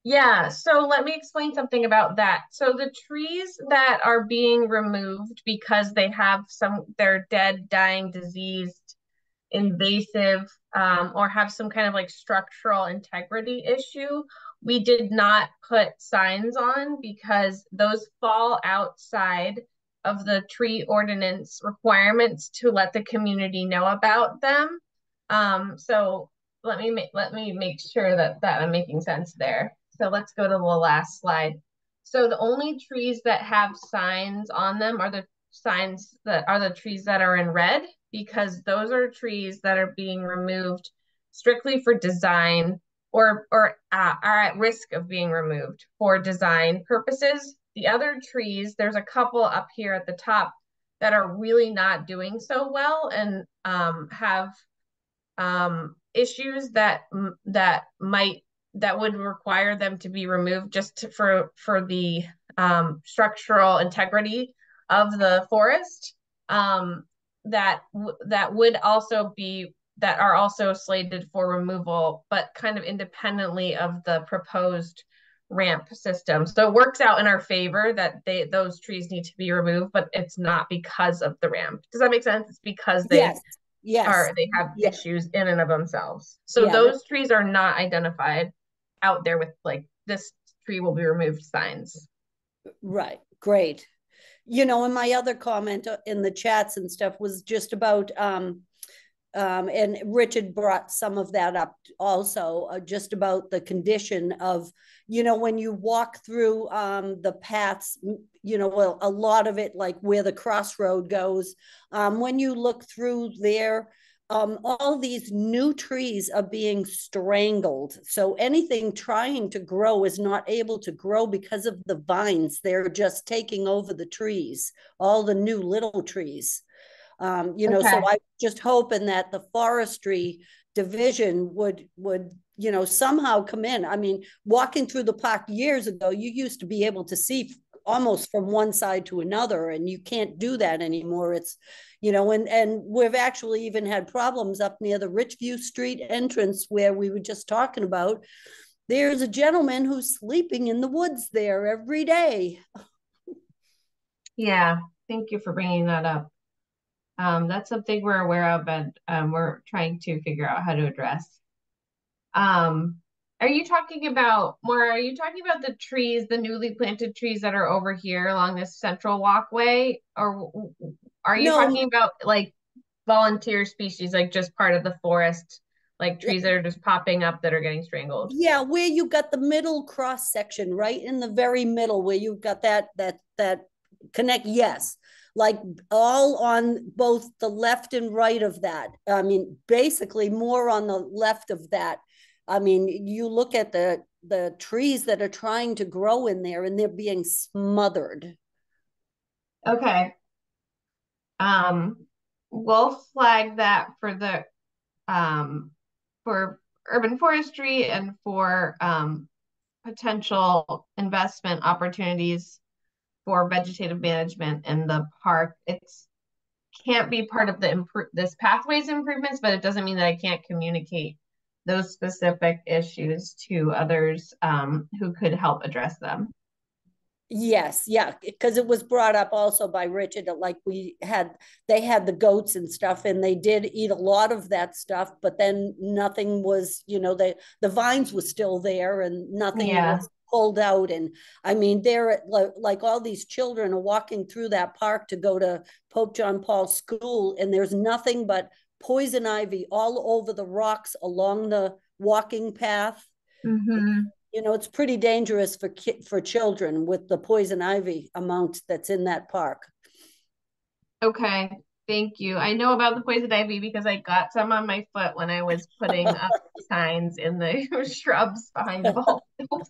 Yeah. So let me explain something about that. So the trees that are being removed because they have some, they're dead, dying, diseased, invasive, um, or have some kind of like structural integrity issue we did not put signs on because those fall outside of the tree ordinance requirements to let the community know about them. Um, so let me make let me make sure that that I'm making sense there. So let's go to the last slide. So the only trees that have signs on them are the signs that are the trees that are in red because those are trees that are being removed strictly for design or, or uh, are at risk of being removed for design purposes. The other trees, there's a couple up here at the top that are really not doing so well and um, have um, issues that that might that would require them to be removed just to, for for the um, structural integrity of the forest. Um, that that would also be that are also slated for removal, but kind of independently of the proposed ramp system. So it works out in our favor that they those trees need to be removed, but it's not because of the ramp. Does that make sense? It's because they yes. Yes. are they have yes. issues in and of themselves. So yeah, those trees are not identified out there with like this tree will be removed signs. Right. Great. You know, and my other comment in the chats and stuff was just about um um, and Richard brought some of that up also, uh, just about the condition of, you know, when you walk through um, the paths, you know, well, a lot of it, like where the crossroad goes, um, when you look through there, um, all these new trees are being strangled. So anything trying to grow is not able to grow because of the vines. They're just taking over the trees, all the new little trees. Um, you know, okay. so I just hoping that the forestry division would would you know somehow come in. I mean, walking through the park years ago, you used to be able to see almost from one side to another and you can't do that anymore. It's you know and and we've actually even had problems up near the richview street entrance where we were just talking about. There's a gentleman who's sleeping in the woods there every day. Yeah thank you for bringing that up. Um, that's something we're aware of and um, we're trying to figure out how to address. Um, Are you talking about Maura? Are you talking about the trees, the newly planted trees that are over here along this central walkway, or are you No. talking about like volunteer species, like just part of the forest, like trees that are just popping up that are getting strangled? Yeah, where you got the middle cross section, right in the very middle, where you've got that that that connect. Yes, like all on both the left and right of that. I mean, basically more on the left of that. I mean, you look at the the trees that are trying to grow in there, and they're being smothered. Okay. Um, we'll flag that for the um for urban forestry and for um potential investment opportunities for vegetative management in the park. It's can't be part of the improve this pathways improvements, but it doesn't mean that I can't communicate those specific issues to others um, who could help address them. Yes, yeah, because it was brought up also by Richard, that, like we had, they had the goats and stuff, and they did eat a lot of that stuff, but then nothing was, you know, the the vines were still there and nothing Yeah. was pulled out. And I mean, they're like, like all these children are walking through that park to go to Pope John Paul School, and there's nothing but poison ivy all over the rocks along the walking path. Mm-hmm. You know, it's pretty dangerous for ki- for children with the poison ivy amount that's in that park. Okay, thank you. I know about the poison ivy because I got some on my foot when I was putting up signs in the shrubs behind the ball.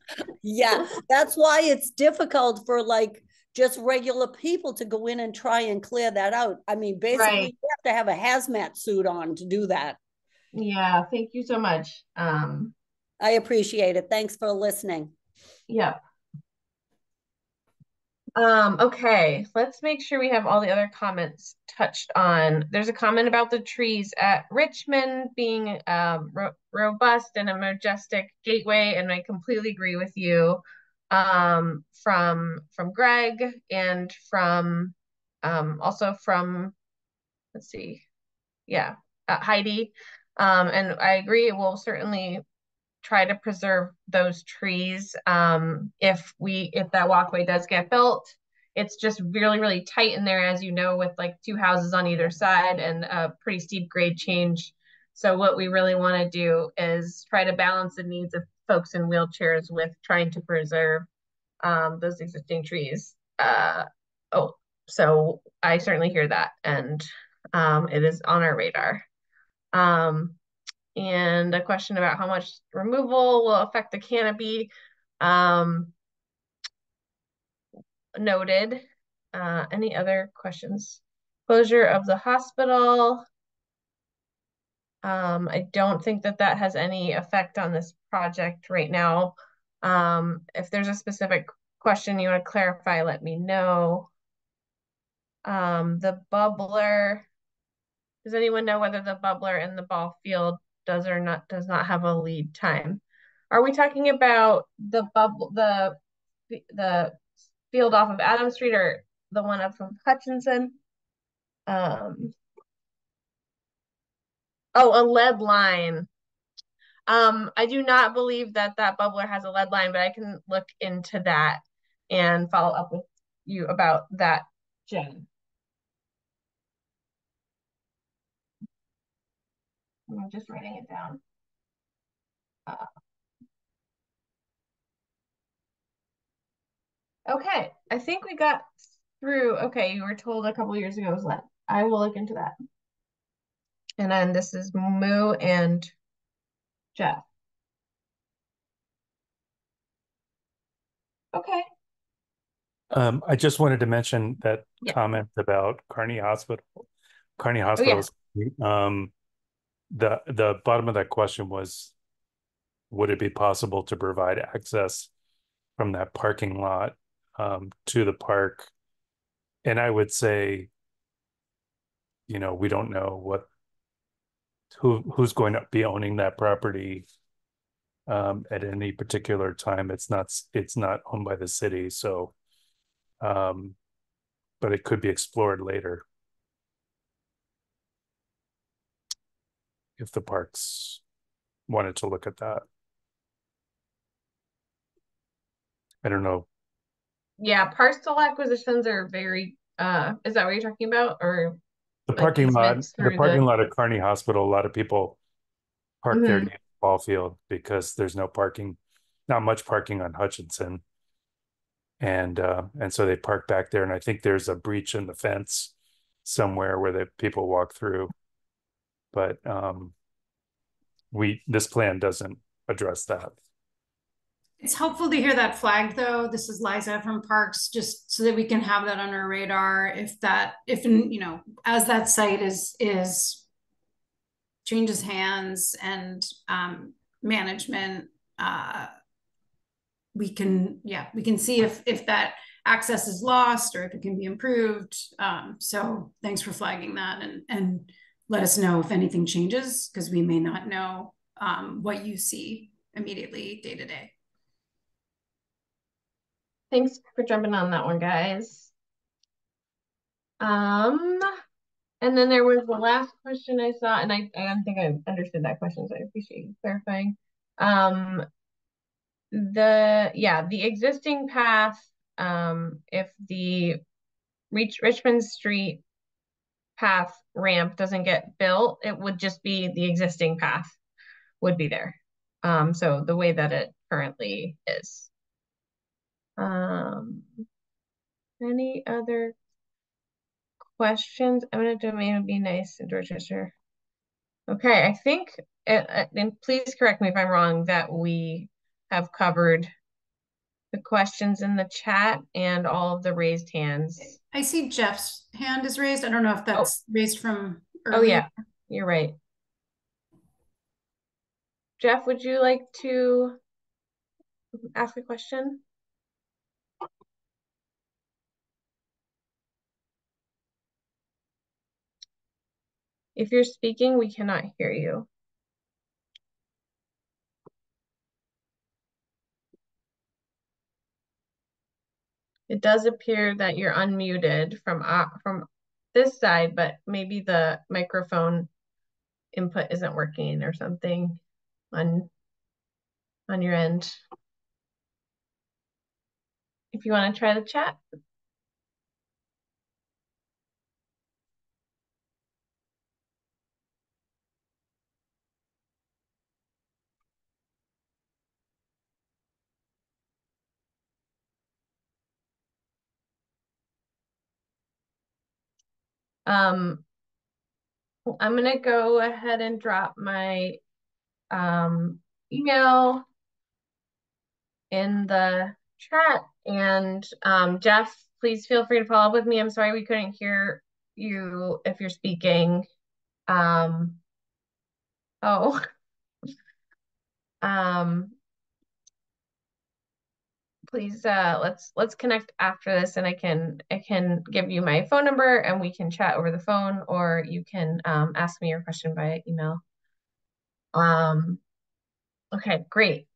Yeah, that's why it's difficult for like just regular people to go in and try and clear that out. I mean, basically, Right. you have to have a hazmat suit on to do that. Yeah, thank you so much. Um, I appreciate it. Thanks for listening. yeah. Um, okay, let's make sure we have all the other comments touched on. There's a comment about the trees at Richmond being um, ro robust and a majestic gateway, and I completely agree with you. Um, from from Greg and from um, also from let's see, yeah, uh, Heidi. Um, and I agree. We'll certainly try to preserve those trees. Um, if we if that walkway does get built, it's just really really tight in there, as you know, with like two houses on either side and a pretty steep grade change. So what we really want to do is try to balance the needs of folks in wheelchairs with trying to preserve um, those existing trees. Uh, oh, so I certainly hear that, and um, it is on our radar. Um, and a question about how much removal will affect the canopy. Um, noted. Uh, any other questions? Closure of the hospital. Um, I don't think that that has any effect on this project right now. Um, if there's a specific question you want to clarify, let me know. Um, the bubbler. Does anyone know whether the bubbler in the ball field does or not does not have a lead time? Are we talking about the bubble the the field off of Adams Street or the one up from Hutchinson? Um, oh, a lead line. Um, I do not believe that that bubbler has a lead line, but I can look into that and follow up with you about that, Jen. I'm just writing it down. Uh, okay, I think we got through. Okay, you were told a couple years ago was lead. I will look into that. And then this is Moo and Jeff. Okay. Um, I just wanted to mention that Yeah. comment about Carney Hospital. Carney yeah. Hospitals. Um, the the bottom of that question was, would it be possible to provide access from that parking lot um, to the park? And I would say, you know, we don't know what who who's going to be owning that property um, at any particular time. It's not it's not owned by the city, so um, but it could be explored later if the parks wanted to look at that. I don't know. Yeah, parcel acquisitions are very, uh, is that what you're talking about? Or The like parking lot, the parking lot at Carney Hospital, a lot of people park there to Mhm. get the ball field because there's no parking, not much parking on Hutchinson. And uh, and so they park back there, and I think there's a breach in the fence somewhere where the people walk through. But um, we this plan doesn't address that. It's helpful to hear that flagged though. This is Liza from Parks, just so that we can have that on our radar if that, if, you know, as that site is, is changes hands and um, management, uh, we can, yeah, we can see if, if that access is lost or if it can be improved. Um, so thanks for flagging that and, and let us know if anything changes because we may not know um, what you see immediately day to day. Thanks for jumping on that one, guys. Um, and then there was the last question I saw, and I, I don't think I understood that question, so I appreciate you clarifying. Um, the, yeah, the existing path, um, if the Reach Richmond Street path ramp doesn't get built, it would just be the existing path would be there. Um, so the way that it currently is. Um, any other questions? I'm gonna do maybe be nice in Dorchester. Okay, I think, uh, and please correct me if I'm wrong, that we have covered the questions in the chat and all of the raised hands. I see Jeff's hand is raised. I don't know if that's raised from Oh, yeah, you're right. Jeff, would you like to ask a question? If you're speaking, we cannot hear you. It does appear that you're unmuted from uh, from this side, but maybe the microphone input isn't working or something on on your end. If you want to try the chat. Um, I'm gonna go ahead and drop my um, email in the chat. And um, Jeff, please feel free to follow up with me. I'm sorry we couldn't hear you if you're speaking. Um, oh. um, please uh let's let's connect after this and I can I can give you my phone number and we can chat over the phone or you can um ask me your question via email. Um okay, great.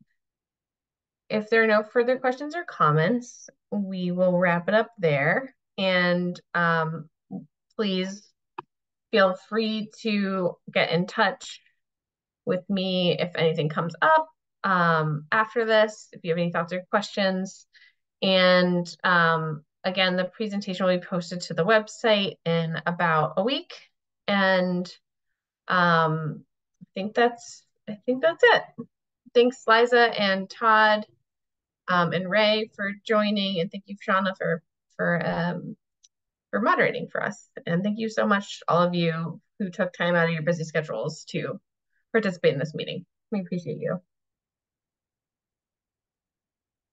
If there are no further questions or comments, we will wrap it up there. And um please feel free to get in touch with me if anything comes up um, after this, if you have any thoughts or questions. And um, again, the presentation will be posted to the website in about a week. And um, I think that's I think that's it. Thanks, Liza and Todd um, and Ray for joining, and thank you, Shauna, for for um, for moderating for us. And thank you so much, all of you who took time out of your busy schedules to participate in this meeting. We appreciate you.